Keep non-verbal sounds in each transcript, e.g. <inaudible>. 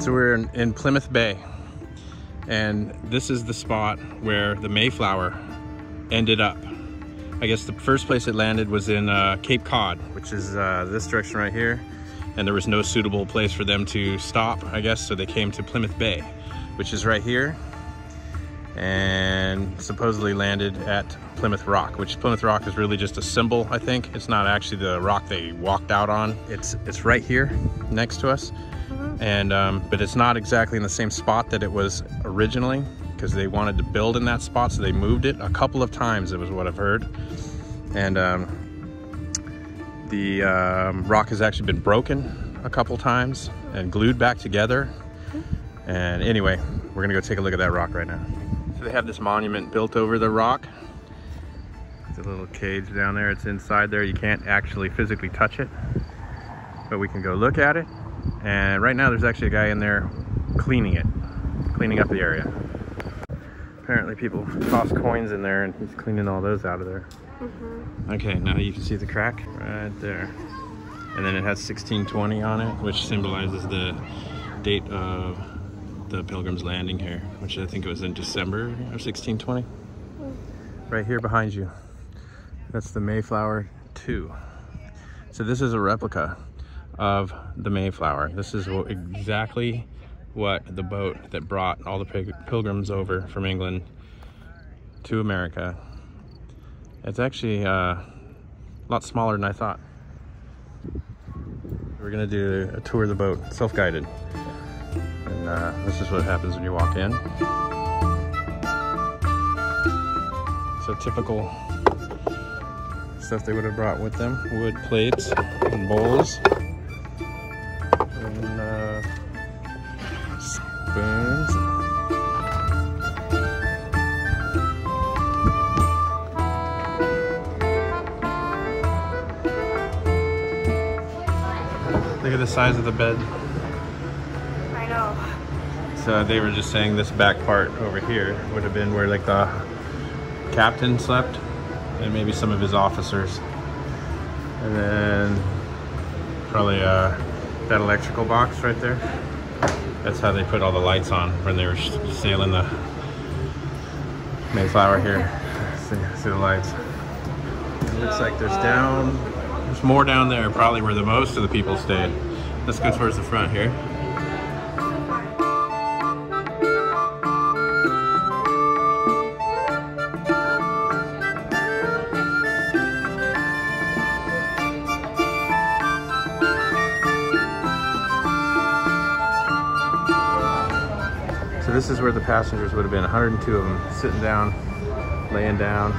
So we're in, in Plymouth Bay, and this is the spot where the Mayflower ended up. I guess the first place it landed was in uh, Cape Cod, which is uh, this direction right here. And there was no suitable place for them to stop, I guess, so they came to Plymouth Bay, which is right here. And supposedly landed at Plymouth Rock, which Plymouth Rock is really just a symbol, I think. It's not actually the rock they walked out on. It's it's right here next to us. And um, but it's not exactly in the same spot that it was originally because they wanted to build in that spot, so they moved it a couple of times. It was what I've heard, and um, the um, rock has actually been broken a couple times and glued back together. And anyway, we're gonna go take a look at that rock right now. So they have this monument built over the rock. It's a little cage down there. It's inside there. You can't actually physically touch it, but we can go look at it. And right now there's actually a guy in there cleaning it, cleaning up the area. Apparently people toss coins in there and he's cleaning all those out of there. Mm-hmm. Okay, now you can see the crack right there. And then it has 1620 on it, which symbolizes the date of the Pilgrim's Landing here, which I think it was in December of 1620. Mm. Right here behind you. That's the Mayflower 2. So this is a replica of the Mayflower. This is exactly what the boat that brought all the pilgrims over from England to America. It's actually uh, a lot smaller than I thought. We're gonna do a tour of the boat, self-guided. And uh, this is what happens when you walk in. So typical stuff they would have brought with them. Wood plates and bowls. Size of the bed. I know. So they were just saying this back part over here would have been where like the captain slept and maybe some of his officers. And then probably uh, that electrical box right there. That's how they put all the lights on when they were sailing the Mayflower here. See, see the lights. It looks like there's down, there's more down there probably where the most of the people stayed. Let's go towards the front here. So this is where the passengers would have been, 102 of them, sitting down, laying down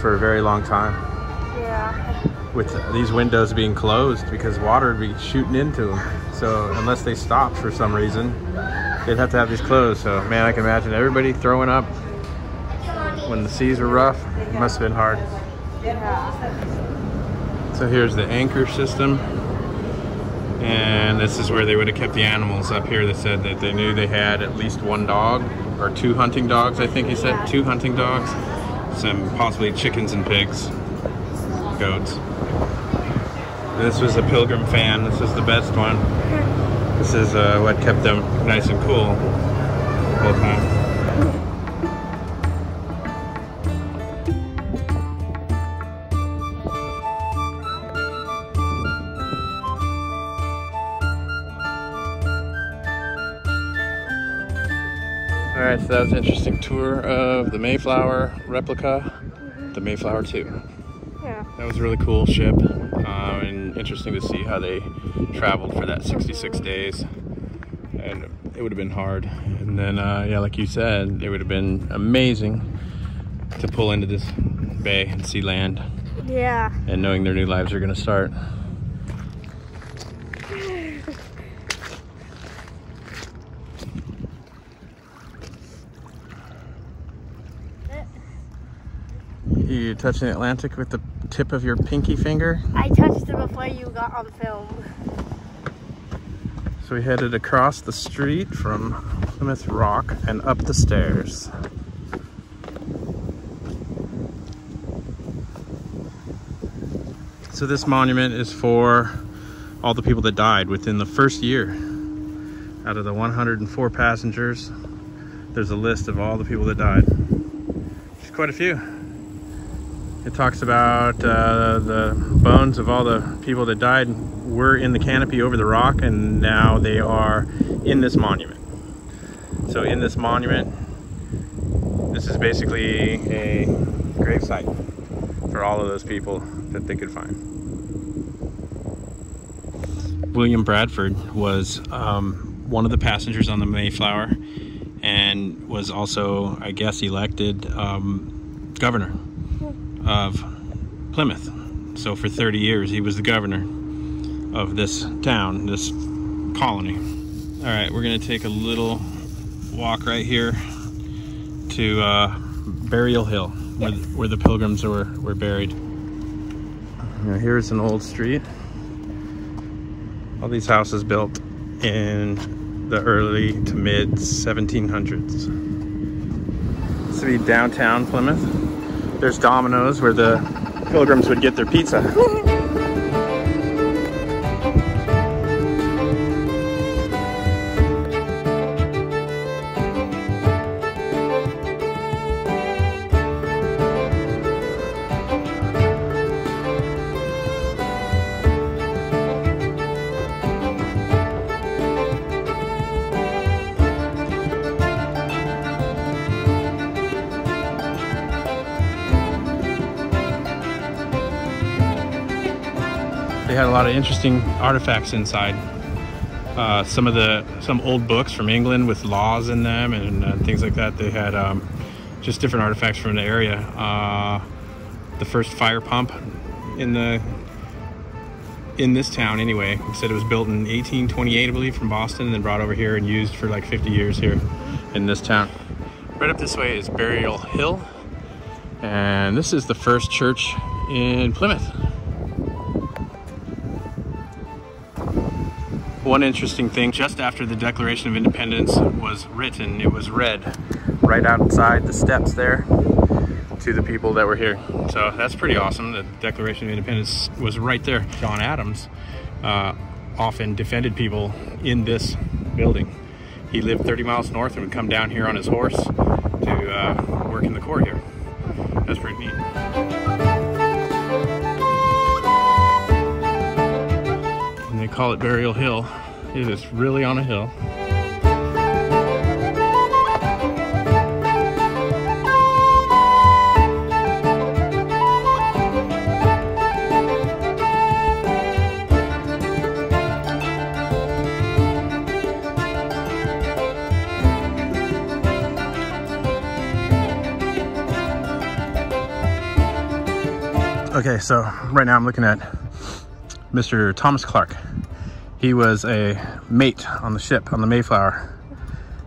for a very long time. Yeah. With these windows being closed because water would be shooting into them. So unless they stopped for some reason, they'd have to have these closed. So man, I can imagine everybody throwing up when the seas were rough. It must have been hard. So here's the anchor system. And this is where they would have kept the animals up here. They said that they knew they had at least one dog or two hunting dogs, I think he said. Two hunting dogs. Some possibly chickens and pigs, goats. This was a pilgrim fan. This is the best one. This is uh, what kept them nice and cool the whole time. All right, so that was an interesting tour of the Mayflower replica, the Mayflower 2. Yeah. That was a really cool ship um, and interesting to see how they traveled for that 66 days. And it would have been hard. And then, uh, yeah, like you said, it would have been amazing to pull into this bay and see land Yeah. and knowing their new lives are going to start. You touching the Atlantic with the tip of your pinky finger? I touched it before you got on film. So we headed across the street from Plymouth Rock and up the stairs. So this monument is for all the people that died within the first year out of the 104 passengers, there's a list of all the people that died. There's quite a few. It talks about uh, the bones of all the people that died were in the canopy over the rock, and now they are in this monument. So, in this monument, this is basically a grave site for all of those people that they could find. William Bradford was um, one of the passengers on the Mayflower and was also, I guess, elected um, governor of Plymouth. So for 30 years, he was the governor of this town, this colony. All right, we're gonna take a little walk right here to uh, Burial Hill, where, where the pilgrims were, were buried. Now here's an old street. All these houses built in the early to mid 1700s. This would be downtown Plymouth. There's Domino's where the pilgrims would get their pizza. <laughs> had a lot of interesting artifacts inside. Uh, some of the some old books from England with laws in them and uh, things like that. They had um, just different artifacts from the area. Uh, the first fire pump in the in this town, anyway, said it was built in 1828, I believe, from Boston, and then brought over here and used for like 50 years here in this town. Right up this way is Burial Hill, and this is the first church in Plymouth. One interesting thing, just after the Declaration of Independence was written, it was read right outside the steps there to the people that were here. So that's pretty awesome. The Declaration of Independence was right there. John Adams uh, often defended people in this building. He lived 30 miles north and would come down here on his horse to uh, work in the court here. That's pretty neat. Call it Burial Hill. It is really on a hill. Okay, so right now I'm looking at Mr. Thomas Clark. He was a mate on the ship on the Mayflower.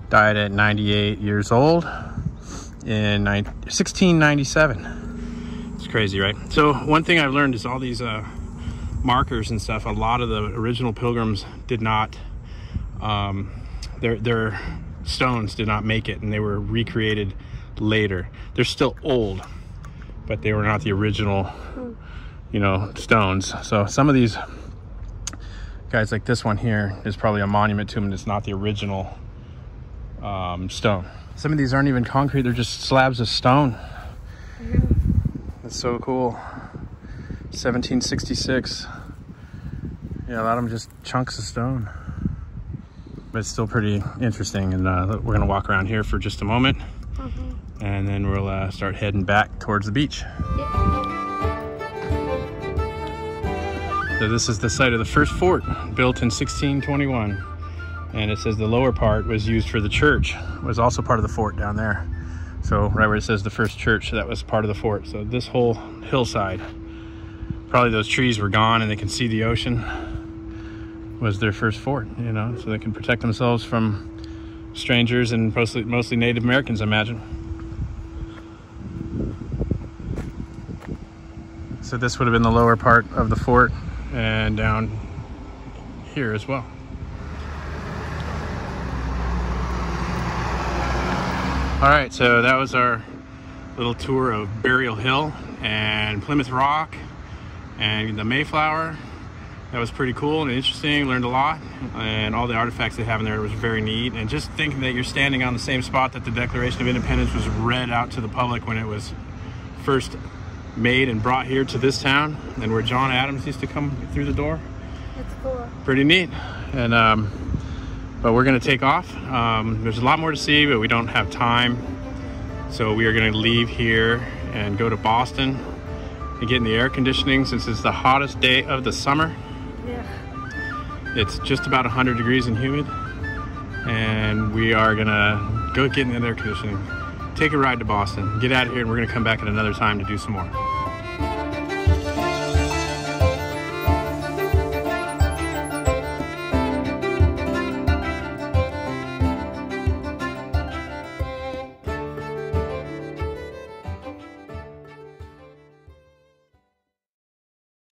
Died at 98 years old in 1697. It's crazy, right? So one thing I've learned is all these uh, markers and stuff. A lot of the original pilgrims did not. Um, their their stones did not make it, and they were recreated later. They're still old, but they were not the original, you know, stones. So some of these guys like this one here is probably a monument to him and it's not the original um, stone. Some of these aren't even concrete, they're just slabs of stone. That's so cool. 1766. Yeah, a lot of them just chunks of stone. But it's still pretty interesting and uh, we're gonna walk around here for just a moment and then we'll uh, start heading back towards the beach. So this is the site of the first fort built in 1621. And it says the lower part was used for the church, it was also part of the fort down there. So right where it says the first church, that was part of the fort. So this whole hillside, probably those trees were gone and they can see the ocean, was their first fort, you know, so they can protect themselves from strangers and mostly, mostly Native Americans, I imagine. So this would have been the lower part of the fort and down here as well. All right, so that was our little tour of Burial Hill and Plymouth Rock and the Mayflower that was pretty cool and interesting. Learned a lot, and all the artifacts they have in there was very neat. And just thinking that you're standing on the same spot that the Declaration of Independence was read out to the public when it was first made and brought here to this town, and where John Adams used to come through the door. It's cool. Pretty neat. And um, but we're gonna take off. Um, there's a lot more to see, but we don't have time. So we are gonna leave here and go to Boston and get in the air conditioning since it's the hottest day of the summer. Yeah. It's just about 100 degrees and humid. And we are gonna go get in the air conditioning, take a ride to Boston, get out of here, and we're gonna come back at another time to do some more.